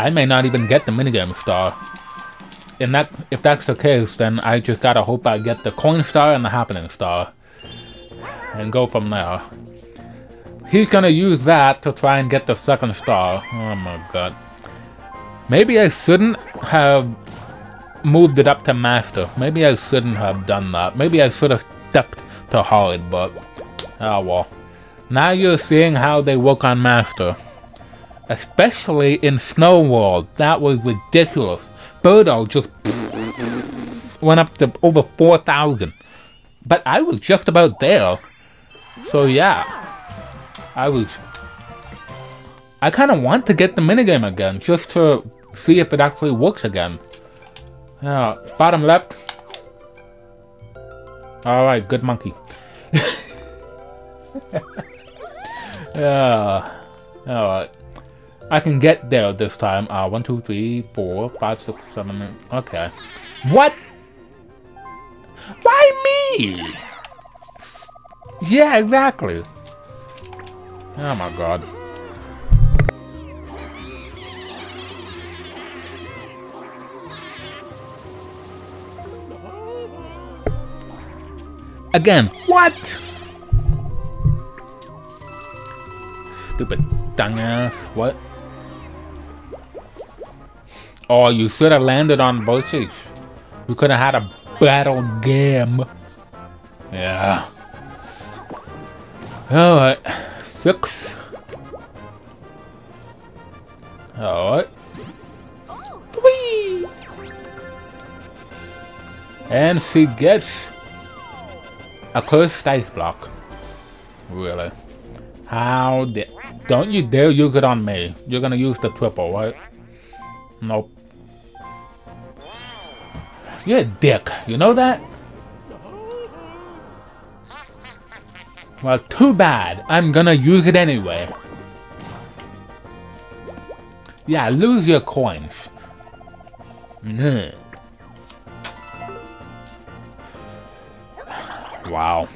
I may not even get the minigame star. And that, if that's the case, then I just gotta hope I get the coin star and the happening star. And go from there. He's gonna use that to try and get the second star. Oh my god. Maybe I shouldn't have moved it up to master. Maybe I shouldn't have done that. Maybe I should have stepped to hard, but oh well. Now you're seeing how they work on master. Especially in Snow Whirled. That was ridiculous. Birdo just went up to over 4,000. But I was just about there. So yeah. I was... I kind of want to get the minigame again, just to see if it actually works again. Yeah, bottom left. Alright, good monkey. yeah. Alright. I can get there this time. Uh, one, two, three, four, five, six, seven. Okay. What? Why me? Yeah, exactly. Oh my god. Again, what? Stupid dungass, what? Oh, you should have landed on bushes. We could have had a battle game. Yeah. Alright. Six. Alright. Three. And she gets a cursed ice block. Really? How did... Don't you dare use it on me. You're gonna use the triple, right? Nope. You're a dick. You know that? Well, too bad. I'm gonna use it anyway. Yeah, lose your coins. Hmm. wow.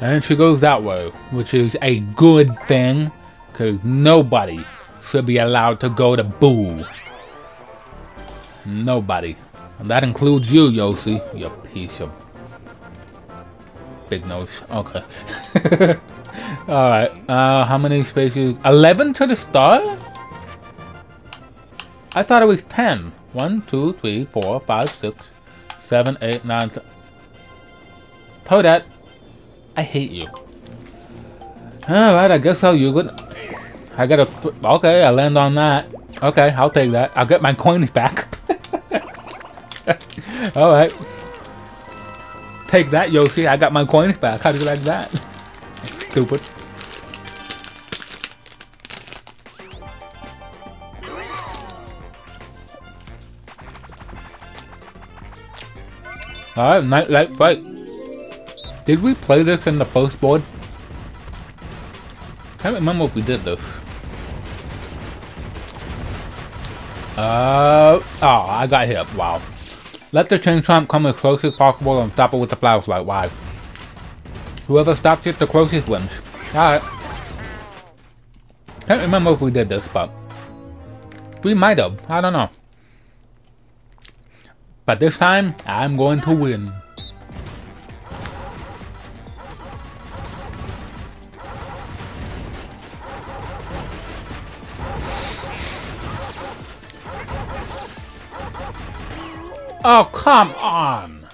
And she goes that way, which is a good thing, because nobody should be allowed to go to Boo. Nobody. And that includes you, Yoshi, you piece of big nose. Okay. Alright, uh, how many spaces? 11 to the start? I thought it was 10. 1, 2, 3, 4, 5, 6, 7, 8, 9, 10. Toadette, I hate you. Alright, I guess I'll use it. I gotta... Okay, I land on that. Okay, I'll take that. I'll get my coins back. Alright. Take that, Yoshi. I got my coins back. How do you like that? Stupid. Alright, night light fright. Did we play this in the post board? Can't remember if we did this. Uh, oh, I got hit. Wow. Let the chain come as close as possible and stop it with the flashlight. Why? Whoever stops it the closest wins. Alright. Can't remember if we did this, but... We might have. I don't know. But this time, I'm going to win. Oh, come on!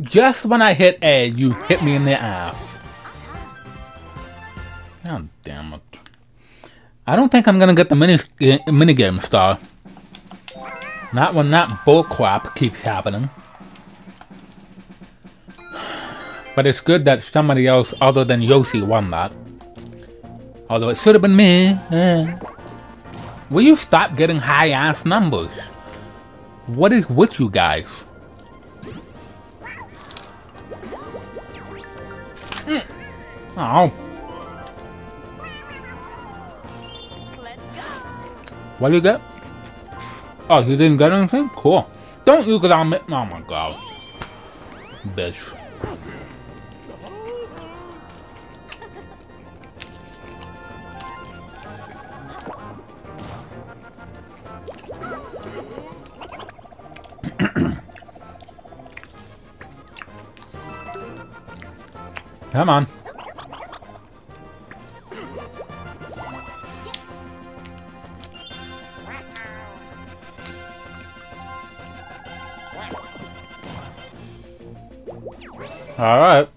Just when I hit A, you hit me in the ass. God damn it. I don't think I'm gonna get the mini minigame star. Not when that bullcrap keeps happening. But it's good that somebody else other than Yoshi won that. Although it should have been me. Eh. Will you stop getting high-ass numbers? What is with you guys? Mm. Oh. What do you get? Oh, you didn't get anything? Cool. Don't you get on me. Oh my god. Bitch. Come on. Alright.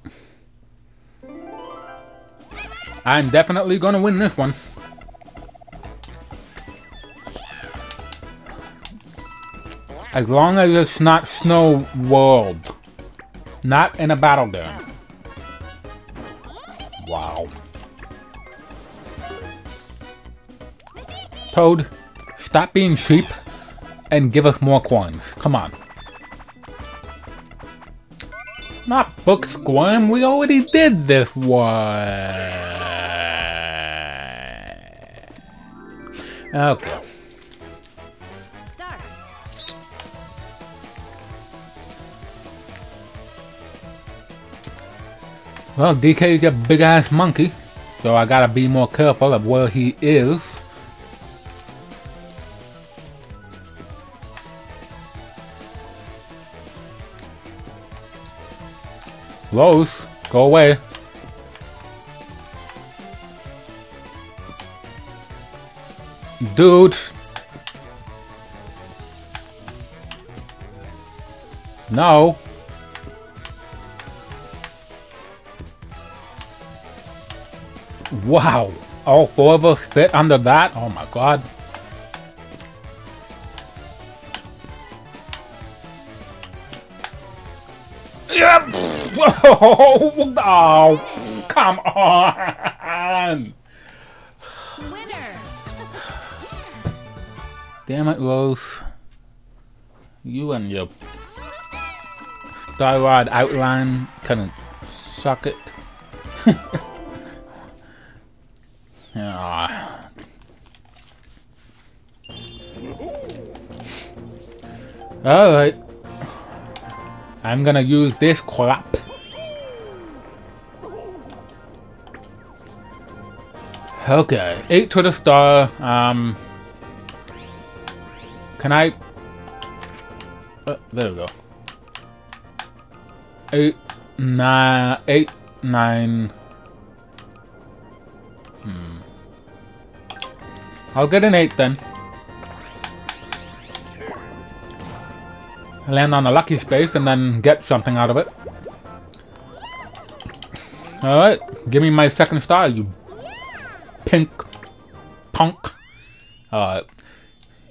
I'm definitely gonna win this one. As long as it's not Snow Whirled. Not in a battle dome. Toad, stop being cheap and give us more coins. Come on. Not Book Squirm, we already did this one. Okay. Well, DK is a big ass monkey, so I gotta be more careful of where he is. Rose, go away. Dude. No. Wow. All four of us fit under that? Oh my god. Oh, oh, come on. Winner. Damn it, Rose. You and your Skyward outline couldn't suck it. Ah. Alright. I'm gonna use this crap. Okay, 8 to the star. Um, can I... Uh, there we go. 8, 9, 8, 9... Hmm. I'll get an 8 then. Land on a lucky space and then get something out of it. Alright, give me my second star, you pink punk. Alright.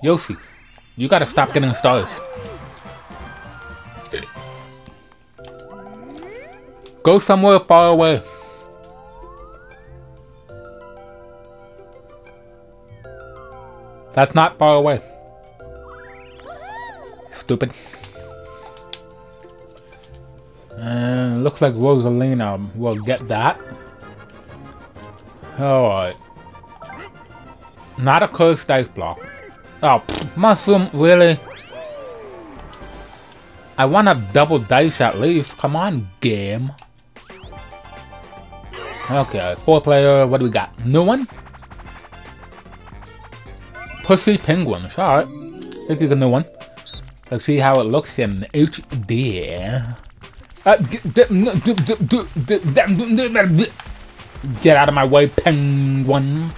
Yoshi, you gotta stop getting stars. Go somewhere far away. That's not far away. Stupid. Uh, looks like Rosalina will get that. Alright. Not a cursed dice block. Oh, pff, mushroom, really? I want a double dice at least. Come on, game. Okay, four player, what do we got? New one? Pushy Penguins. Alright. This is a new one. Let's see how it looks in HD. Uh, get out of my way, penguin.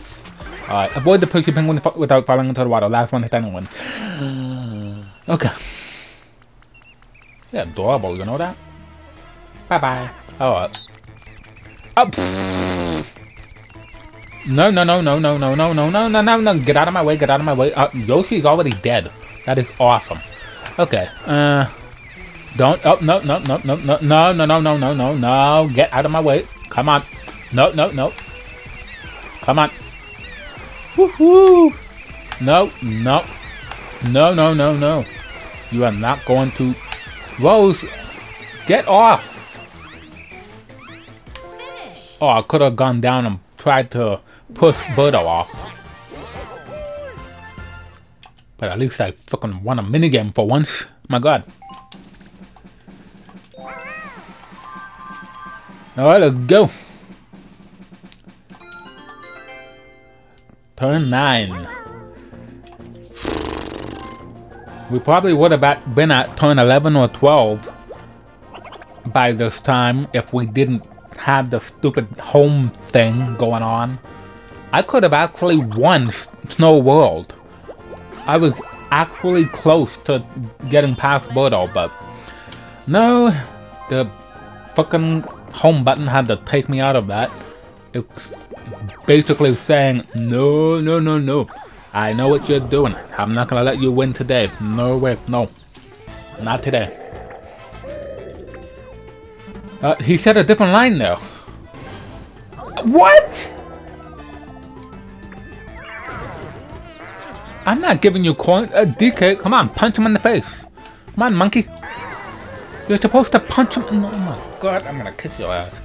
Alright, avoid the pushy penguin without falling into the water. Last one, standing one. Okay. Yeah, adorable, you know that? Bye-bye. Alright. Oh, no, no, no, no, no, no, no, no, no, no, no, no. Get out of my way, get out of my way. Uh, Yoshi's already dead. That is awesome. Okay, uh... Don't, oh, no, no, no, no, no, no, no, no, no, no, no, no. Get out of my way. Come on. No, no, no. Come on. Woohoo! No, no. No, no, no, no. You are not going to... Rose, get off! Oh, I could have gone down and tried to push Birdo off. But at least I fucking won a minigame for once. My god. Alright, let's go. Turn 9. We probably would have been at turn 11 or 12 by this time if we didn't have the stupid home thing going on, I could have actually won Snow Whirled. I was actually close to getting past Birdo, but no, the fucking home button had to take me out of that. It's basically saying, no, no, no, no. I know what you're doing. I'm not gonna let you win today. No way, no. Not today. Uh, he said a different line though. What? I'm not giving you coin. Uh, DK, come on, punch him in the face. Come on, monkey. You're supposed to punch him. Oh my god, I'm gonna kick your ass.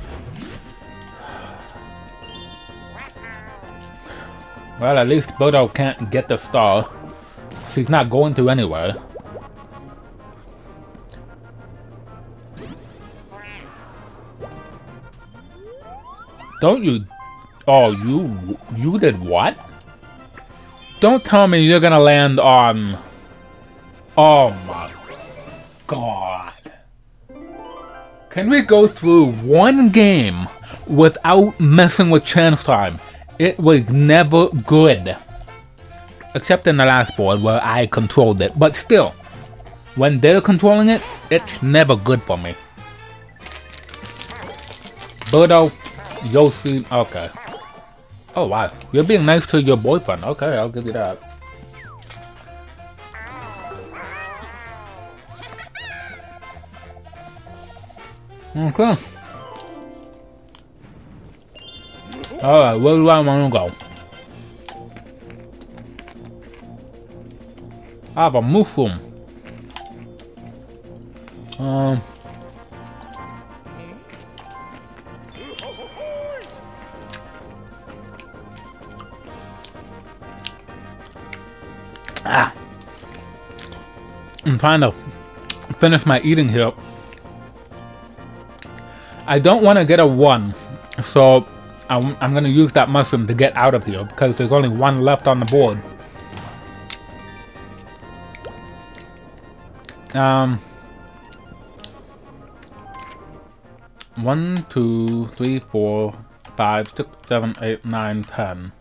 Well, at least Birdo can't get the star. She's not going to anywhere. Don't you... Oh, you... You did what? Don't tell me you're gonna land on... Oh my... God. Can we go through one game without messing with chance time? It was never good. Except in the last board where I controlled it. But still, when they're controlling it, it's never good for me. Birdo, Yoshi, okay. Oh wow, you're being nice to your boyfriend. Okay, I'll give you that. Okay. Alright, where do I want to go? I have a mushroom. Um... Ah. I'm trying to finish my eating here. I don't want to get a 1, so I'm, I'm going to use that mushroom to get out of here because there's only one left on the board. Um, one, two, three, four, five, six, seven, eight, nine, ten.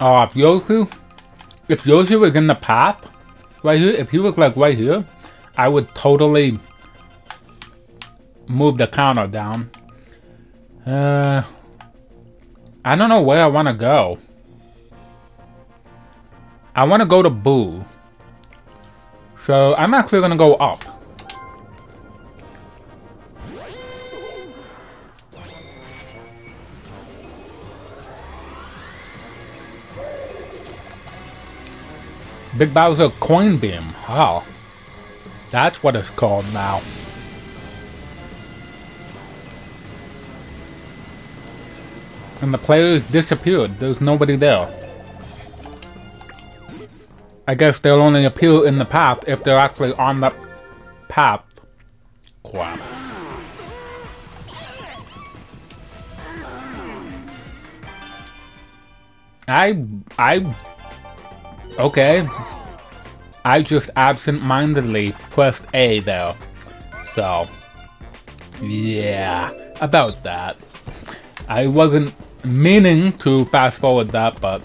Oh, if Yoshi, if Yoshi was in the path, right here, if he was like right here, I would totally move the counter down. Uh, I don't know where I want to go. I want to go to Boo. So I'm actually going to go up. Big Bowser Coin Beam. Wow. That's what it's called now. And the players disappeared. There's nobody there. I guess they'll only appear in the path if they're actually on the path. Crap. I... I... Okay. I just absent-mindedly pressed A there. So... Yeah, about that. I wasn't meaning to fast forward that, but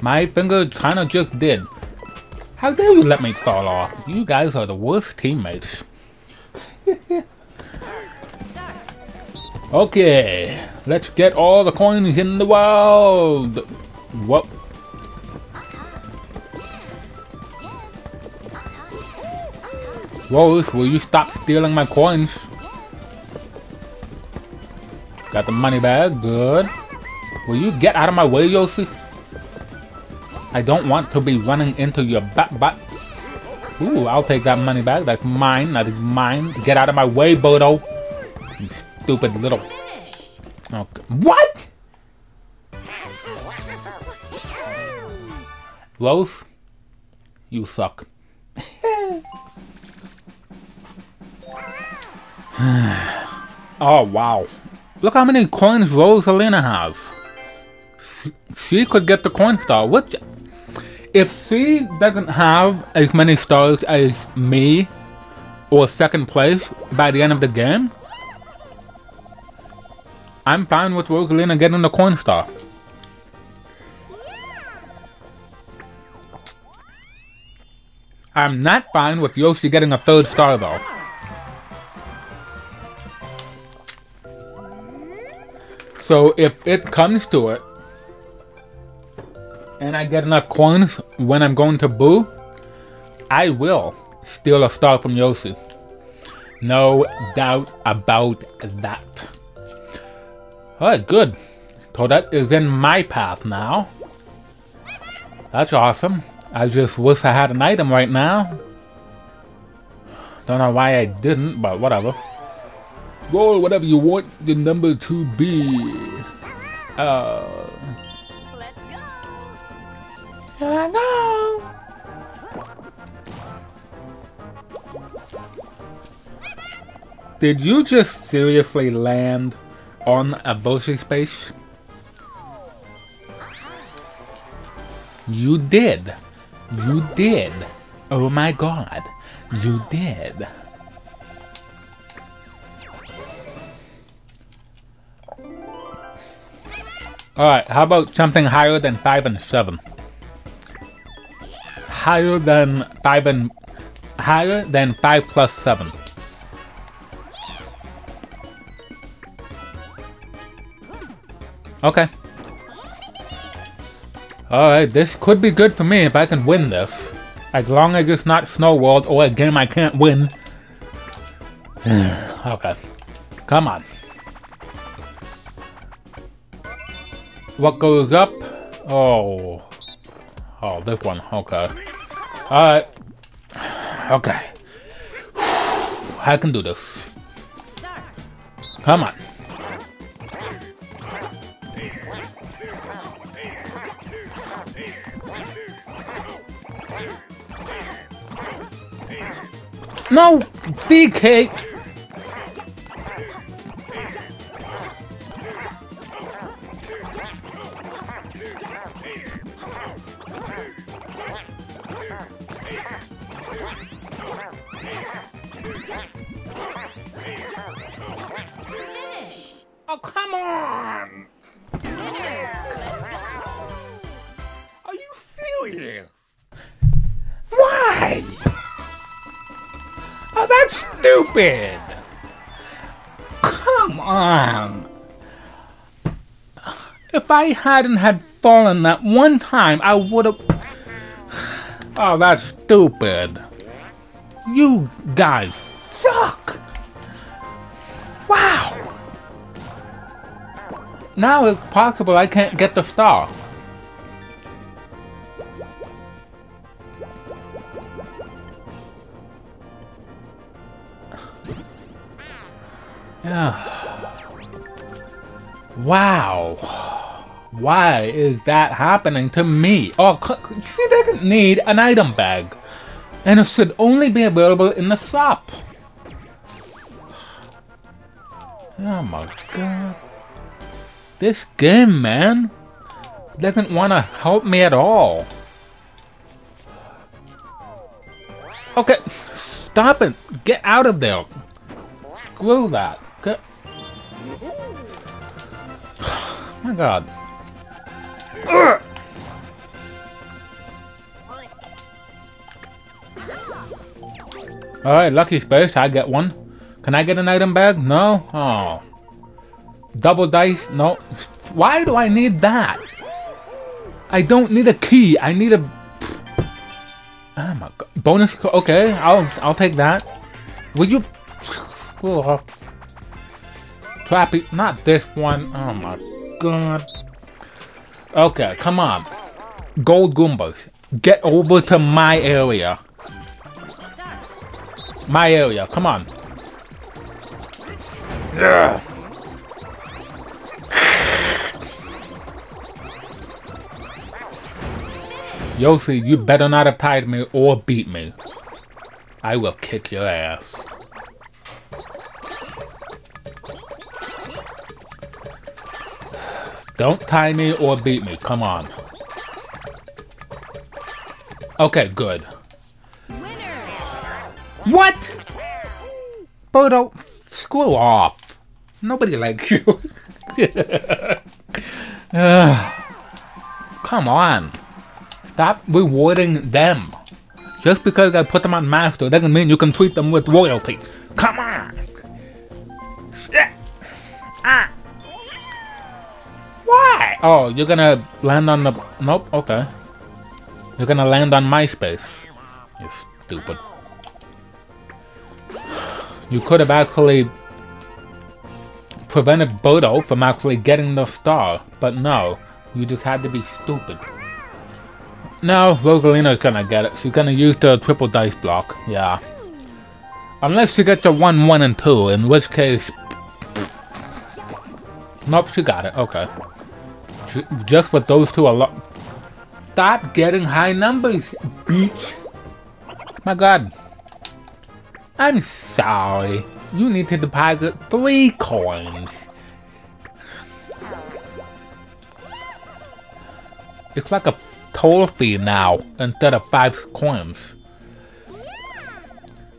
my finger kind of just did. How dare you let me fall off? You guys are the worst teammates. okay, let's get all the coins in the world. What? Rose, will you stop stealing my coins? Got the money bag, good. Will you get out of my way, Yoshi? I don't want to be running into your butt butt. Ooh, I'll take that money back. That's mine. That is mine. Get out of my way, Birdo. You stupid little... Okay. What? Rose, you suck. oh, wow. Look how many coins Rosalina has she could get the coin star. Which, if she doesn't have as many stars as me or second place by the end of the game, I'm fine with Rosalina getting the coin star. I'm not fine with Yoshi getting a third star though. So if it comes to it, and I get enough coins when I'm going to Boo, I will steal a star from Yoshi. No doubt about that. Alright, good. So that is in my path now. That's awesome. I just wish I had an item right now. Don't know why I didn't, but whatever. Roll whatever you want the number to be. Uh... Let's go! Here I go! Did you just seriously land on a Boshi space? You did. You did. Oh my god. You did. Alright, how about something higher than 5 and 7? Higher than 5 and... Higher than 5 plus 7. Okay. Alright, this could be good for me if I can win this. As long as it's not Snow Whirled or a game I can't win. okay. Come on. What goes up? Oh. Oh, this one. Okay. Alright. Okay. I can do this. Come on. No! DK! Oh, come on! Are you serious? Why? Oh, that's stupid! Come on! If I hadn't had fallen that one time, I would have... Oh, that's stupid. You guys suck! Wow! Now it's possible I can't get the star. Yeah. Wow. Why is that happening to me? Oh, she doesn't need an item bag. And it should only be available in the shop. Oh my god. This game, man, doesn't want to help me at all. Okay, stop it. Get out of there. Screw that. Get... Oh my god. Alright, lucky space, I get one. Can I get an item bag? No? Oh. Double dice? No. Why do I need that? I don't need a key. I need a... Oh my god. Bonus... Okay, I'll, I'll take that. Will you... Trappy... Not this one. Oh my god. Okay, come on. Gold Goombas. Get over to my area. My area, come on. Yeah. Yoshi, you better not have tied me or beat me. I will kick your ass. Don't tie me or beat me, come on. Okay, good. What? Birdo, screw off. Nobody likes you. uh, come on. Stop rewarding them. Just because I put them on master doesn't mean you can treat them with royalty. Oh, you're gonna land on the... Nope, okay. You're gonna land on my space. You stupid. You could have actually prevented Birdo from actually getting the star, but no, you just had to be stupid. No, Rosalina's gonna get it. She's gonna use the triple dice block, yeah. Unless she gets a 1, 1, and 2, in which case... Nope, she got it, okay. Just with those two alone. Stop getting high numbers, bitch. My god. I'm sorry. You need to deposit three coins. It's like a toll fee now instead of five coins.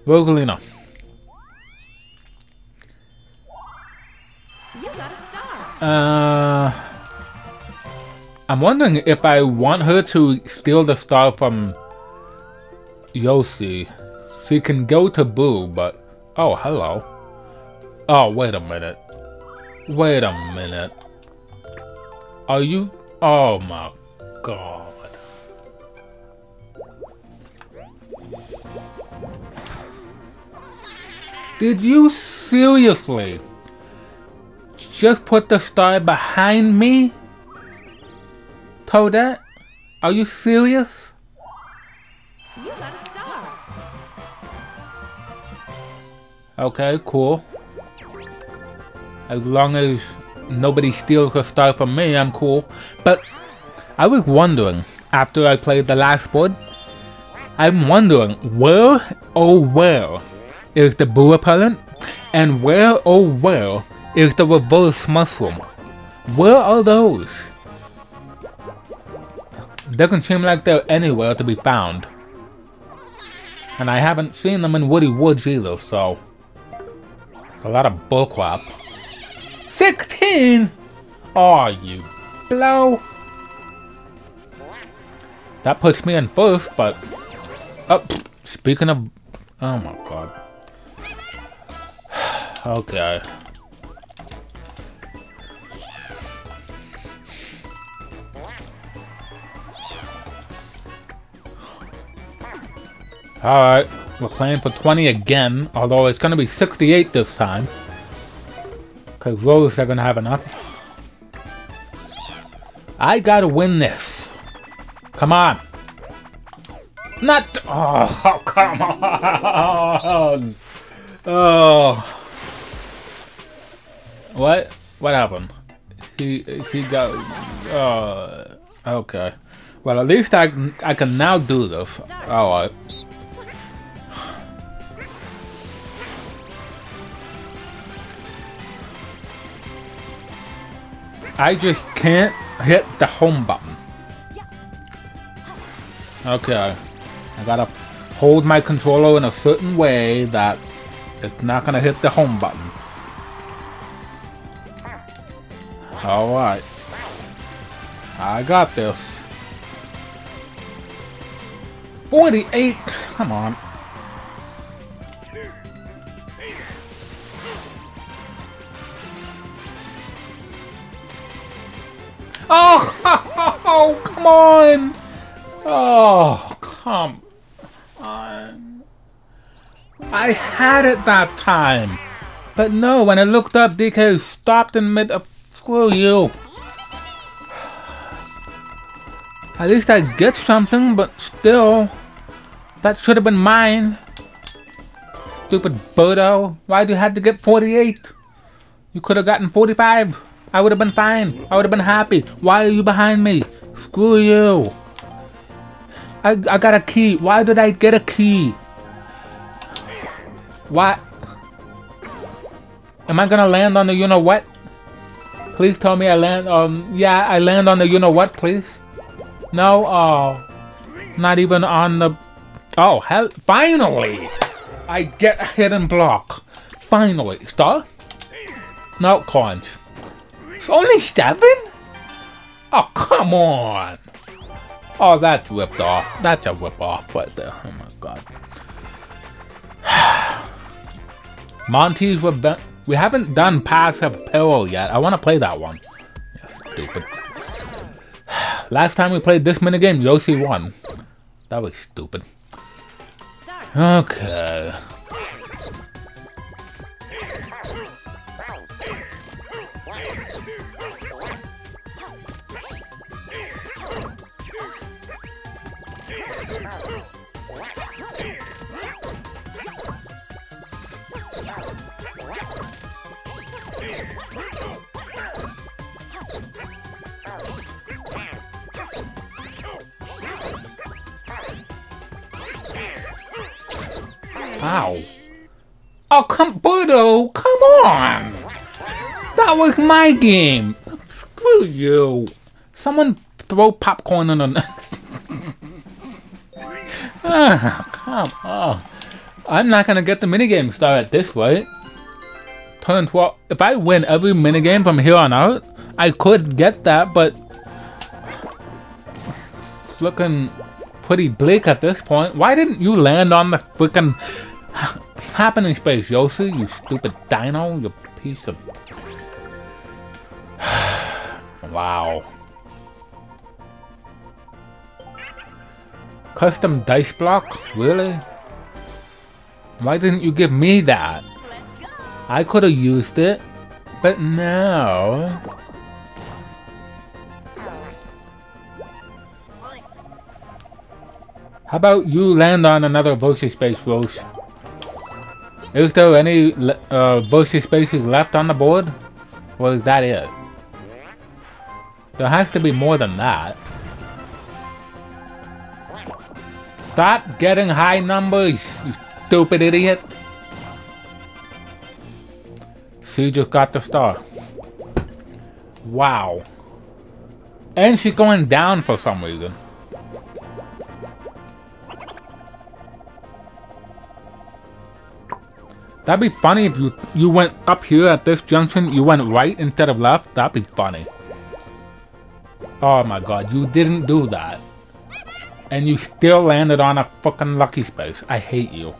Rosalina. You got a star. Uh, I'm wondering if I want her to steal the star from Yoshi. She can go to Boo, but... Oh, hello. Oh, wait a minute. Wait a minute. Are you... Oh my god. Did you seriously just put the star behind me? Toadette? Are you serious? You got a star. Okay, cool. As long as nobody steals the star from me, I'm cool. But I was wondering, after I played the last board, I'm wondering where oh where is the Boo repellent? And where oh where is the reverse mushroom? Where are those? Doesn't seem like they're anywhere to be found. And I haven't seen them in Woody Woods either, so... A lot of bullcrap. 16! Oh, you blow. That puts me in first, but... Oh, speaking of... Oh my god. okay. Alright. We're playing for 20 again, although it's going to be 68 this time. Because Rose are going to have enough. I got to win this. Come on. Not... Oh, come on. Oh. What? What happened? He he got... Oh. Okay. Well, at least I, I can now do this. Alright. I just can't hit the home button. Okay. I gotta hold my controller in a certain way that it's not gonna hit the home button. Alright. I got this. 48! Come on. Oh, oh, come on! Oh, come on. I had it that time. But no, when I looked up, DK stopped in mid of screw you. At least I get something, but still. That should have been mine. Stupid Birdo. Why'd you have to get 48? You could have gotten 45. I would have been fine. I would have been happy. Why are you behind me? Screw you. I, I got a key. Why did I get a key? Why? Am I gonna land on the you know what? Please tell me I land um yeah I land on the you know what please? No oh Not even on the... Oh, hell. Finally! I get a hidden block. Finally. Star? No, coins. It's only seven? Oh, come on! Oh, that's ripped off. That's a rip off right there. Oh my god. Monty's Revenge. We haven't done Paths of Peril yet. I want to play that one. Yeah, stupid. Last time we played this minigame, Yoshi won. That was stupid. Okay. Oh, come, Birdo, come on! That was my game! Screw you! Someone throw popcorn on the... ah, come on. I'm not gonna get the minigame started this way. Turn 12. If I win every minigame from here on out, I could get that, but... It's looking pretty bleak at this point. Why didn't you land on the freaking happening space, Yoshi? You stupid dino, you piece of... wow. Custom dice block? Really? Why didn't you give me that? I could have used it, but no. How about you land on another Bowser space, Rose? Is there any uh, Bowser spaces left on the board? Or is that it? There has to be more than that. Stop getting high numbers, you stupid idiot. She just got the star. Wow. And she's going down for some reason. That'd be funny if you you went up here at this junction, you went right instead of left. That'd be funny. Oh my god, you didn't do that. And you still landed on a fucking lucky space. I hate you.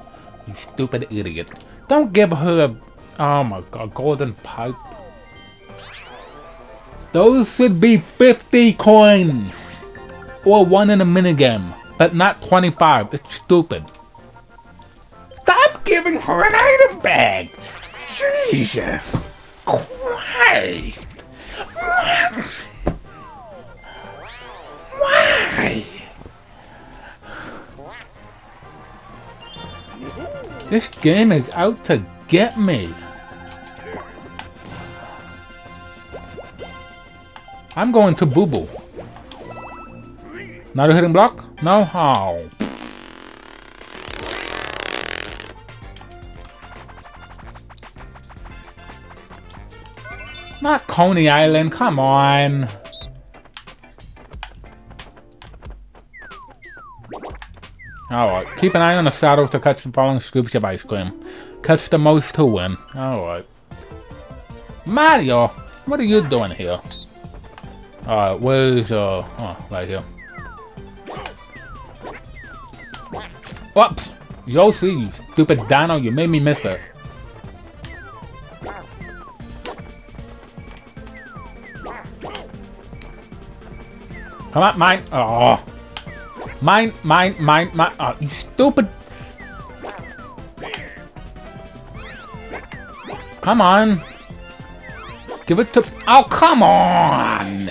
You stupid idiot. Don't give her a... Oh my god, golden pipe. Those should be 50 coins! Or one in a minigame. But not 25. It's stupid giving her an item bag. Jesus Christ. What? Why? This game is out to get me. I'm going to Boo Boo. Not a hidden block? No? Oh. Not Coney Island, come on. Alright, keep an eye on the saddle to catch the following scoops of ice cream. Catch the most to win. Alright. Mario, what are you doing here? Alright, where's, uh, oh, right here. Whoops! Yoshi, you stupid dino, you made me miss it. Come on, mine. Oh. Mine, mine, mine, mine. Oh, you stupid. Come on. Give it to... Oh, come on.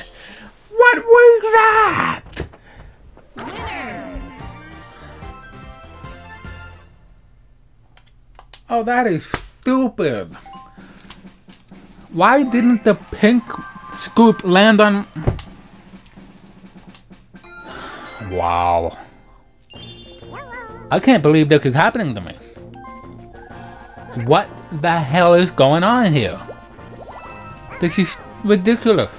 What was that? Winners. Oh, that is stupid. Why didn't the pink scoop land on... Wow. I can't believe this is happening to me. What the hell is going on here? This is ridiculous.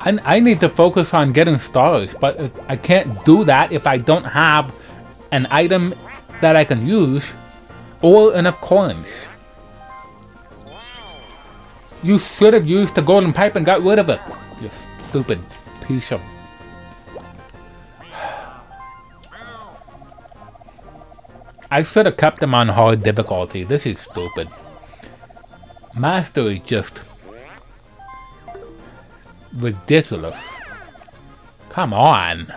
I, I need to focus on getting stars, but I can't do that if I don't have an item that I can use or enough coins. You should have used the golden pipe and got rid of it. You stupid piece of... I should have kept them on hard difficulty. This is stupid. Master is just... ridiculous. Come on.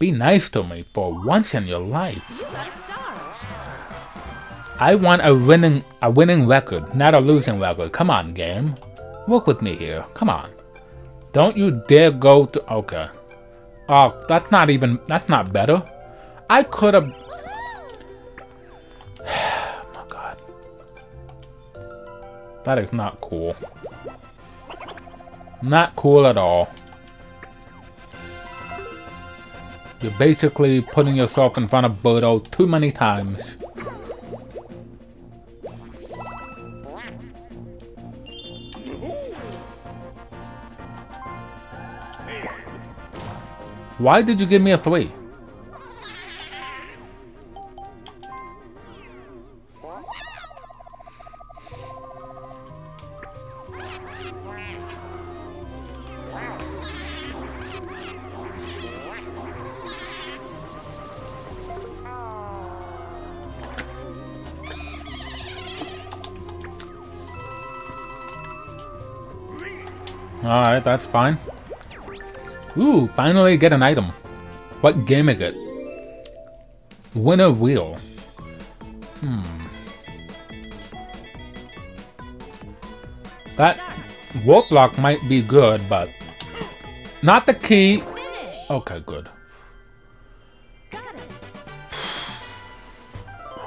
Be nice to me for once in your life. I want a winning a winning record, not a losing record. Come on, game. Work with me here. Come on. Don't you dare go to okay. Oh, that's not even that's not better. I could have Oh my god. That is not cool. Not cool at all. You're basically putting yourself in front of Birdo too many times. Why did you give me a 3? Alright, that's fine. Ooh, finally get an item. What game is it? Winner wheel. Hmm. That warp block might be good, but not the key. Okay, good.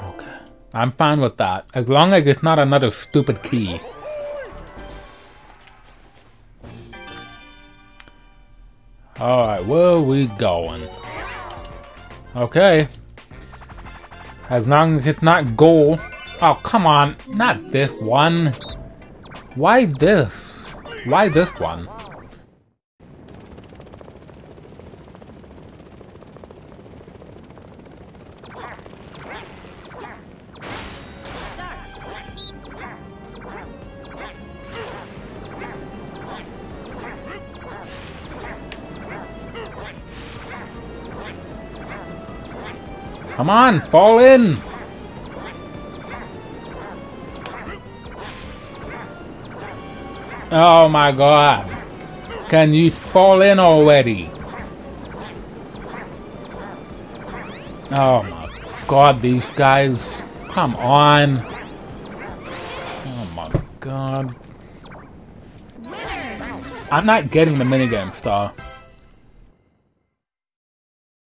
Okay. I'm fine with that. As long as it's not another stupid key. Alright, where we going? Okay. As long as it's not gold. Oh, come on. Not this one. Why this? Why this one? Come on, fall in! Oh my god. Can you fall in already? Oh my god, these guys. Come on. Oh my god. I'm not getting the minigame star.